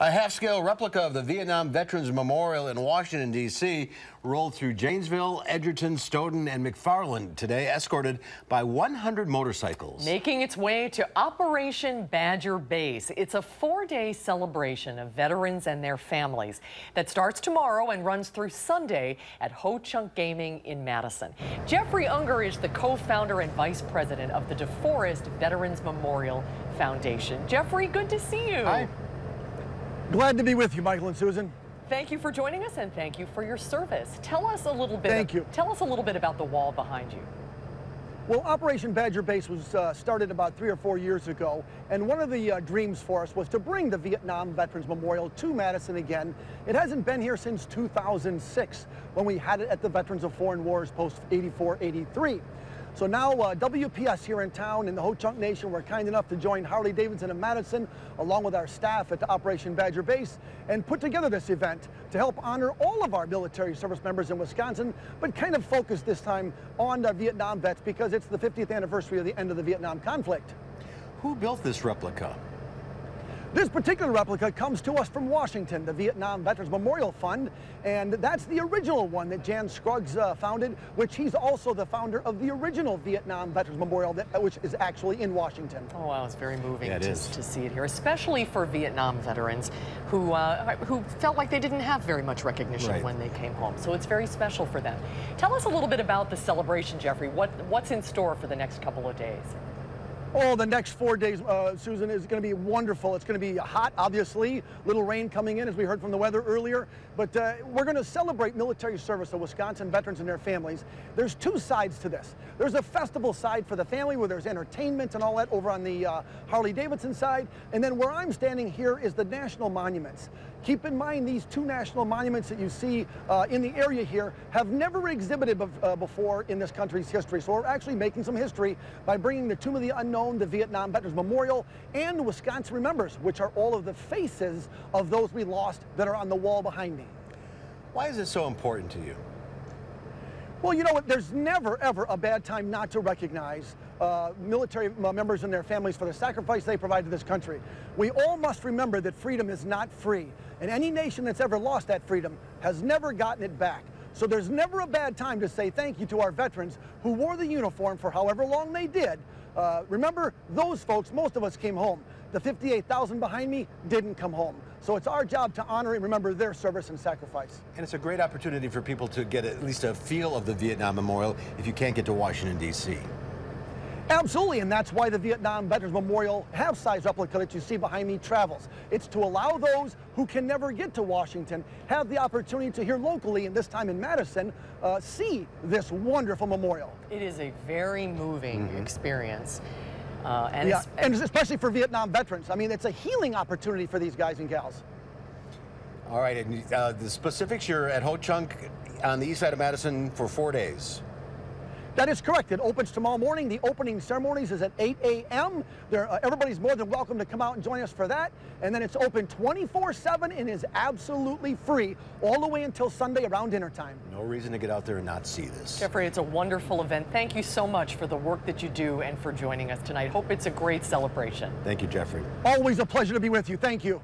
A half-scale replica of the Vietnam Veterans Memorial in Washington, D.C. rolled through Janesville, Edgerton, Stoughton, and McFarland today, escorted by 100 motorcycles. Making its way to Operation Badger Base. It's a four-day celebration of veterans and their families that starts tomorrow and runs through Sunday at Ho Chunk Gaming in Madison. Jeffrey Unger is the co-founder and vice president of the DeForest Veterans Memorial Foundation. Jeffrey, good to see you. Hi. Glad to be with you, Michael and Susan. Thank you for joining us and thank you for your service. Tell us a little bit. Thank you. Tell us a little bit about the wall behind you. Well, Operation Badger Base was uh, started about three or four years ago, and one of the uh, dreams for us was to bring the Vietnam Veterans Memorial to Madison again. It hasn't been here since 2006, when we had it at the Veterans of Foreign Wars Post 84-83. So now uh, WPS here in town in the Ho Chunk Nation were kind enough to join Harley Davidson and Madison along with our staff at the Operation Badger Base and put together this event to help honor all of our military service members in Wisconsin, but kind of focus this time on the Vietnam vets because it's the 50th anniversary of the end of the Vietnam conflict. Who built this replica? This particular replica comes to us from Washington, the Vietnam Veterans Memorial Fund, and that's the original one that Jan Scruggs uh, founded, which he's also the founder of the original Vietnam Veterans Memorial, that, which is actually in Washington. Oh, wow, it's very moving yeah, to, to, see it here, especially for Vietnam veterans who, uh, who felt like they didn't have very much recognition right. when they came home. So it's very special for them. Tell us a little bit about the celebration, Jeffrey. What, what's in store for the next couple of days? Oh, the next four days, uh, Susan, is going to be wonderful. It's going to be hot, obviously. Little rain coming in, as we heard from the weather earlier. But uh, we're going to celebrate military service of Wisconsin veterans and their families. There's two sides to this. There's a festival side for the family where there's entertainment and all that over on the uh, Harley Davidson side. And then where I'm standing here is the national monuments. Keep in mind these two national monuments that you see uh, in the area here have never exhibited uh, before in this country's history. So we're actually making some history by bringing the Tomb of the Unknown, the Vietnam Veterans Memorial, and the Wisconsin Remembers, which are all of the faces of those we lost that are on the wall behind me. Why is it so important to you? Well, you know what? There's never, ever a bad time not to recognize uh, military members and their families for the sacrifice they provide to this country. We all must remember that freedom is not free, and any nation that's ever lost that freedom has never gotten it back. So there's never a bad time to say thank you to our veterans who wore the uniform for however long they did. Uh, remember, those folks, most of us came home. The 58,000 behind me didn't come home. So it's our job to honor and remember their service and sacrifice. And it's a great opportunity for people to get at least a feel of the Vietnam Memorial if you can't get to Washington, D.C. Absolutely, and that's why the Vietnam Veterans Memorial half-size replica that you see behind me travels. It's to allow those who can never get to Washington have the opportunity to here locally, and this time in Madison, uh, see this wonderful memorial. It is a very moving mm -hmm. experience. Uh, and, yeah, and especially for Vietnam veterans. I mean, it's a healing opportunity for these guys and gals. All right, and uh, the specifics, you're at Ho Chunk on the east side of Madison for four days. That is correct. It opens tomorrow morning. The opening ceremonies is at 8 a.m. Uh, everybody's more than welcome to come out and join us for that. And then it's open 24-7 and is absolutely free all the way until Sunday around dinner time. No reason to get out there and not see this. Jeffrey, it's a wonderful event. Thank you so much for the work that you do and for joining us tonight. Hope it's a great celebration. Thank you, Jeffrey. Always a pleasure to be with you. Thank you.